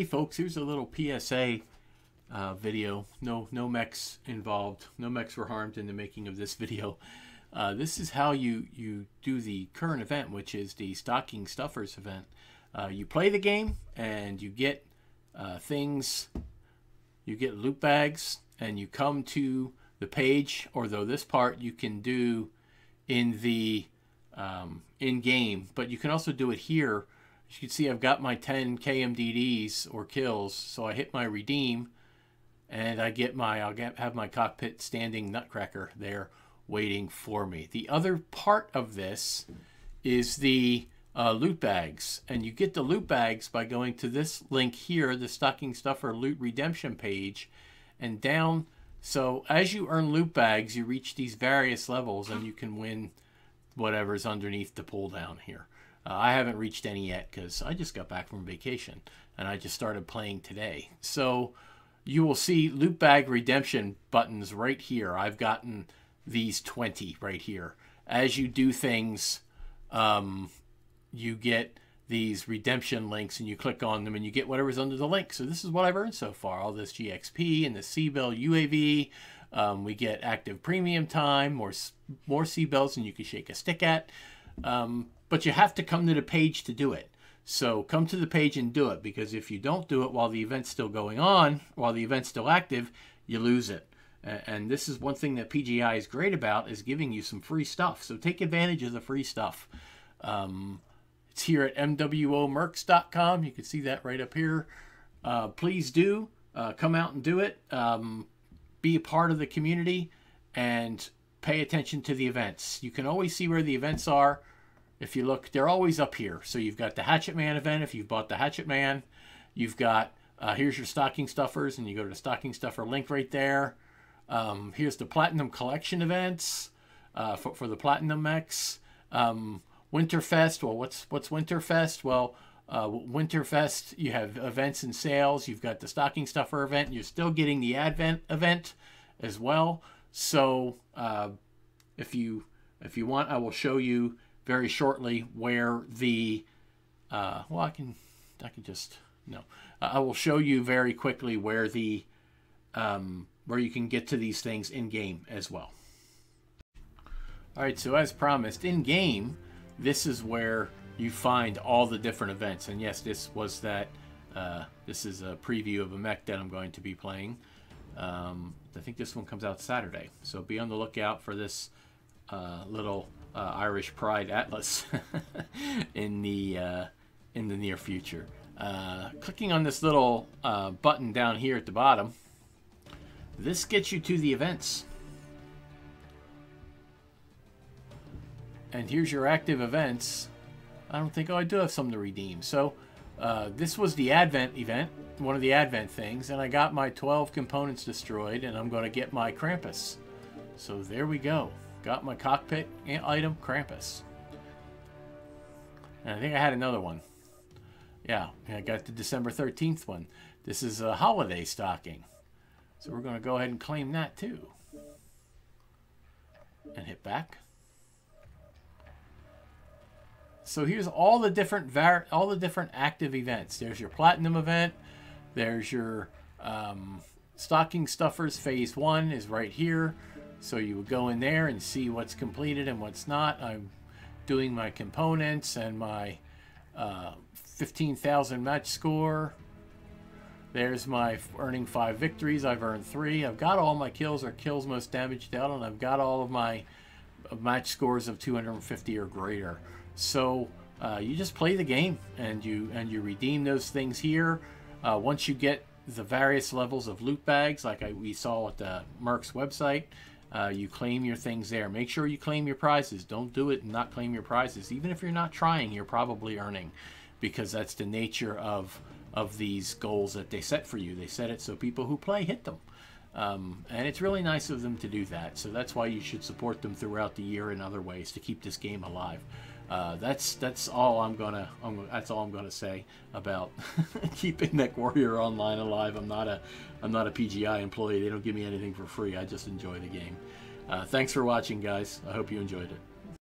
Hey folks, here's a little PSA uh, video. No, no mechs involved. No mechs were harmed in the making of this video. Uh, this is how you, you do the current event, which is the Stocking Stuffers event. Uh, you play the game and you get uh, things, you get loot bags, and you come to the page, or though this part you can do in the um, in game, but you can also do it here. As you can see, I've got my 10 KMDDs or kills, so I hit my redeem, and I get my I'll get have my cockpit standing nutcracker there waiting for me. The other part of this is the uh, loot bags, and you get the loot bags by going to this link here, the Stocking Stuffer Loot Redemption page, and down. So as you earn loot bags, you reach these various levels, and you can win whatever's underneath the pull down here. Uh, I haven't reached any yet because I just got back from vacation and I just started playing today. So you will see loot bag redemption buttons right here. I've gotten these 20 right here. As you do things, um, you get these redemption links and you click on them and you get whatever's under the link. So this is what I've earned so far. All this GXP and the C-Bill UAV. Um, we get active premium time, more more C-Bills than you can shake a stick at. Um, but you have to come to the page to do it. So come to the page and do it because if you don't do it while the event's still going on, while the event's still active, you lose it. And this is one thing that PGI is great about is giving you some free stuff. So take advantage of the free stuff. Um, it's here at mwomercs.com. You can see that right up here. Uh, please do uh, come out and do it. Um, be a part of the community and pay attention to the events. You can always see where the events are. If you look, they're always up here. So you've got the Hatchetman event if you've bought the Hatchetman. You've got, uh, here's your stocking stuffers, and you go to the stocking stuffer link right there. Um, here's the Platinum Collection events uh, for, for the Platinum mechs. Um, Winterfest, well, what's, what's Winterfest? Well, uh, Winterfest, you have events and sales. You've got the stocking stuffer event. You're still getting the Advent event as well. So uh, if you if you want, I will show you very shortly where the uh, well, I can I can just no, I will show you very quickly where the um, where you can get to these things in game as well. All right, so as promised, in game, this is where you find all the different events. And yes, this was that. Uh, this is a preview of a mech that I'm going to be playing. Um, I think this one comes out Saturday, so be on the lookout for this uh, little uh, Irish Pride Atlas in the uh, in the near future. Uh, clicking on this little uh, button down here at the bottom, this gets you to the events. And here's your active events. I don't think, oh, I do have some to redeem. So uh, this was the Advent event, one of the Advent things, and I got my 12 components destroyed, and I'm going to get my Krampus. So there we go. Got my cockpit item, Krampus. And I think I had another one. Yeah, I got the December 13th one. This is a holiday stocking. So we're going to go ahead and claim that too. And hit back. So here's all the different var all the different active events. There's your platinum event. There's your um, stocking stuffers phase one is right here. So you would go in there and see what's completed and what's not. I'm doing my components and my uh, 15,000 match score. There's my earning five victories. I've earned three. I've got all my kills or kills most damaged out, and I've got all of my uh, match scores of 250 or greater. So uh, you just play the game and you and you redeem those things here. Uh, once you get the various levels of loot bags, like I, we saw at the Mercs website, uh, you claim your things there. Make sure you claim your prizes. Don't do it and not claim your prizes. Even if you're not trying, you're probably earning, because that's the nature of of these goals that they set for you. They set it so people who play hit them. Um, and it's really nice of them to do that. So that's why you should support them throughout the year in other ways to keep this game alive. Uh, that's that's all I'm gonna I'm, that's all I'm gonna say about keeping MechWarrior Online alive. I'm not a I'm not a PGI employee. They don't give me anything for free. I just enjoy the game. Uh, thanks for watching, guys. I hope you enjoyed it.